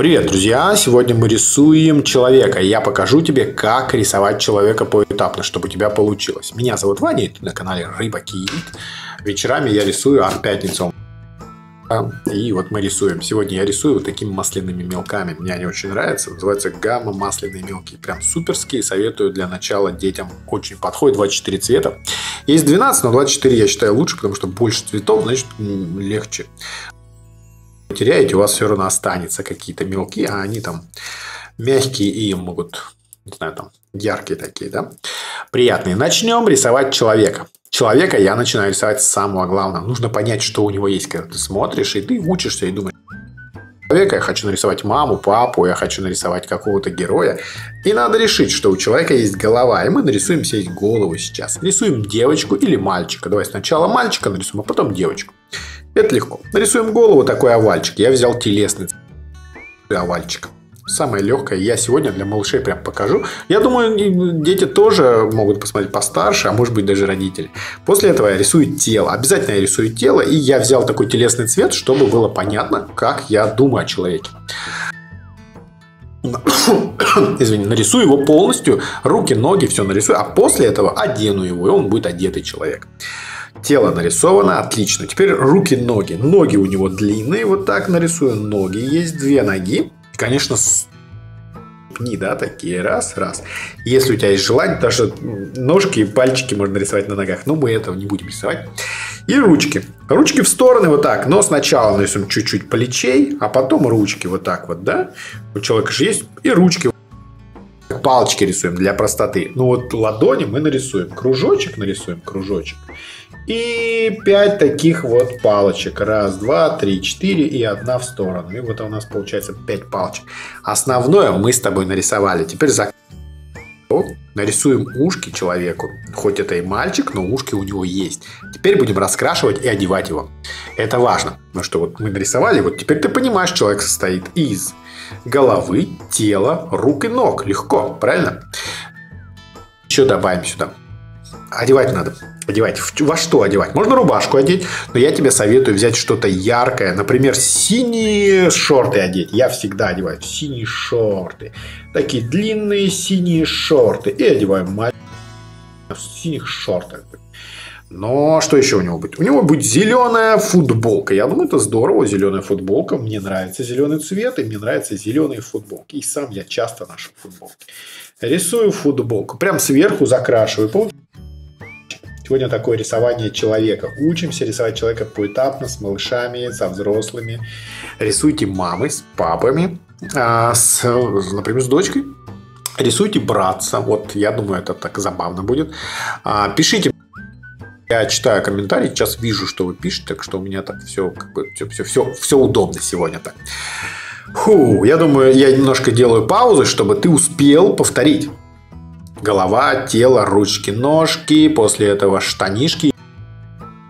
Привет, друзья! Сегодня мы рисуем человека. Я покажу тебе, как рисовать человека поэтапно, чтобы у тебя получилось. Меня зовут Ваня, и ты на канале Рыба Киит. Вечерами я рисую, а в пятницу и вот мы рисуем. Сегодня я рисую вот такими масляными мелками. Мне они очень нравятся. Называются гамма масляные мелкие. Прям суперские. Советую для начала детям. Очень подходит. 24 цвета. Есть 12, но 24 я считаю лучше, потому что больше цветов, значит легче теряете, у вас все равно останется какие-то мелкие, а они там мягкие и могут, не знаю, там яркие такие, да? Приятные. Начнем рисовать человека. Человека я начинаю рисовать с самого главного. Нужно понять, что у него есть, когда ты смотришь, и ты учишься и думаешь, человека, я хочу нарисовать маму, папу, я хочу нарисовать какого-то героя. И надо решить, что у человека есть голова, и мы нарисуем себе голову сейчас. Рисуем девочку или мальчика. Давай сначала мальчика нарисуем, а потом девочку. Это легко. Нарисуем голову такой овальчик. Я взял телесный овальчик. Самое легкое я сегодня для малышей прям покажу. Я думаю, дети тоже могут посмотреть постарше, а может быть даже родители. После этого я рисую тело. Обязательно я рисую тело. И я взял такой телесный цвет, чтобы было понятно, как я думаю о человеке. Извини, нарисую его полностью, руки, ноги, все нарисую, а после этого одену его, и он будет одетый человек. Тело нарисовано, отлично. Теперь руки, ноги. Ноги у него длинные, вот так нарисую. Ноги есть две ноги. Конечно, ступни, да, такие, раз, раз. Если у тебя есть желание, даже ножки и пальчики можно рисовать на ногах, но мы этого не будем рисовать. И ручки. Ручки в стороны вот так, но сначала нарисуем чуть-чуть плечей, а потом ручки вот так вот, да. У человека же есть и ручки палочки рисуем для простоты. Ну вот ладони мы нарисуем. Кружочек нарисуем, кружочек. И 5 таких вот палочек. Раз, два, три, четыре и одна в сторону. И вот у нас получается 5 палочек. Основное мы с тобой нарисовали. Теперь за нарисуем ушки человеку. Хоть это и мальчик, но ушки у него есть. Теперь будем раскрашивать и одевать его. Это важно. Ну что, вот мы нарисовали, вот теперь ты понимаешь, человек состоит из головы, тела, рук и ног. Легко, правильно? Еще добавим сюда. Одевать надо. Одевать. Во что одевать? Можно рубашку одеть, но я тебе советую взять что-то яркое. Например, синие шорты одеть. Я всегда одеваю синие шорты. Такие длинные синие шорты. И одеваю мать в синих шортах. Но что еще у него будет? У него будет зеленая футболка. Я думаю, это здорово, зеленая футболка. Мне нравится зеленый цвет, и мне нравятся зеленые футболки. И сам я часто ношу футболки. Рисую футболку. Прям сверху закрашиваю. Сегодня такое рисование человека. Учимся рисовать человека поэтапно, с малышами, со взрослыми. Рисуйте мамы с папами, а, с, например, с дочкой. Рисуйте братца. Вот, я думаю, это так забавно будет. А, пишите я читаю комментарии, сейчас вижу, что вы пишете, так что у меня так все, как бы, все, все, все, все удобно сегодня так. Фу, я думаю, я немножко делаю паузы, чтобы ты успел повторить. Голова, тело, ручки, ножки, после этого штанишки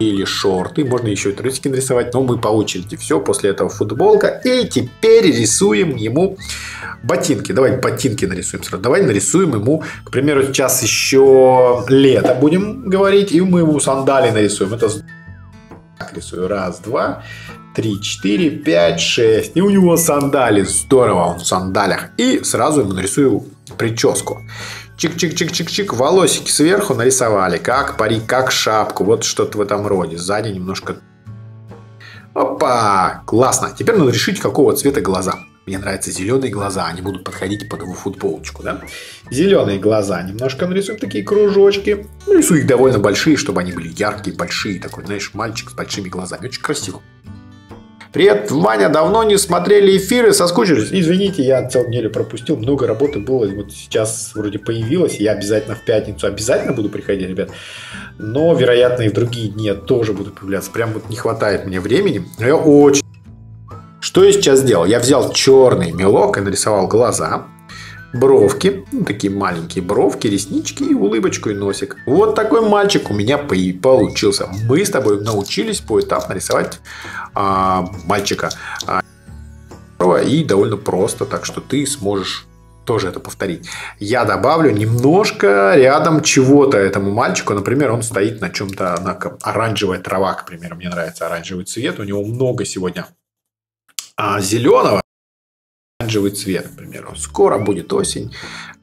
или шорты. Можно еще и трусики нарисовать, но мы по очереди. Все, после этого футболка. И теперь рисуем ему ботинки. Давай ботинки нарисуем сразу. Давай нарисуем ему, к примеру, сейчас еще лето будем говорить, и мы ему сандали нарисуем. Это так рисую. Раз, два, три, четыре, пять, шесть. И у него сандали. Здорово, он в сандалях. И сразу ему нарисую прическу. Чик-чик-чик-чик-чик, волосики сверху нарисовали, как парик, как шапку, вот что-то в этом роде. Сзади немножко... Опа! Классно! Теперь надо решить, какого цвета глаза. Мне нравятся зеленые глаза, они будут подходить под его футболочку, да? Зеленые глаза немножко нарисуем такие кружочки. Нарисую их довольно большие, чтобы они были яркие, большие. Такой, знаешь, мальчик с большими глазами. Очень красиво. Привет, Ваня, давно не смотрели эфиры, соскучились. Извините, я целую неделю пропустил, много работы было, вот сейчас вроде появилось, я обязательно в пятницу обязательно буду приходить, ребят. Но, вероятно, и в другие дни я тоже буду появляться. Прям вот не хватает мне времени. Но я очень... Что я сейчас сделал? Я взял черный мелок и нарисовал глаза бровки, ну, такие маленькие бровки, реснички и улыбочку и носик. Вот такой мальчик у меня получился. Мы с тобой научились поэтапно рисовать а, мальчика. А, и довольно просто, так что ты сможешь тоже это повторить. Я добавлю немножко рядом чего-то этому мальчику. Например, он стоит на чем-то, на оранжевая трава, к примеру. Мне нравится оранжевый цвет. У него много сегодня а, зеленого. Оранжевый цвет, к примеру. Скоро будет осень,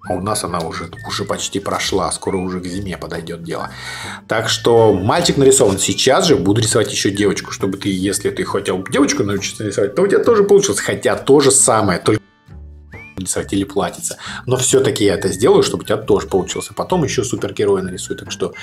а у нас она уже, уже почти прошла, скоро уже к зиме подойдет дело. Так что мальчик нарисован. Сейчас же буду рисовать еще девочку, чтобы ты, если ты хотел девочку научиться рисовать, то у тебя тоже получилось. Хотя то же самое, только рисовать или платится. Но все-таки я это сделаю, чтобы у тебя тоже получился. Потом еще супергероя нарисую. Так что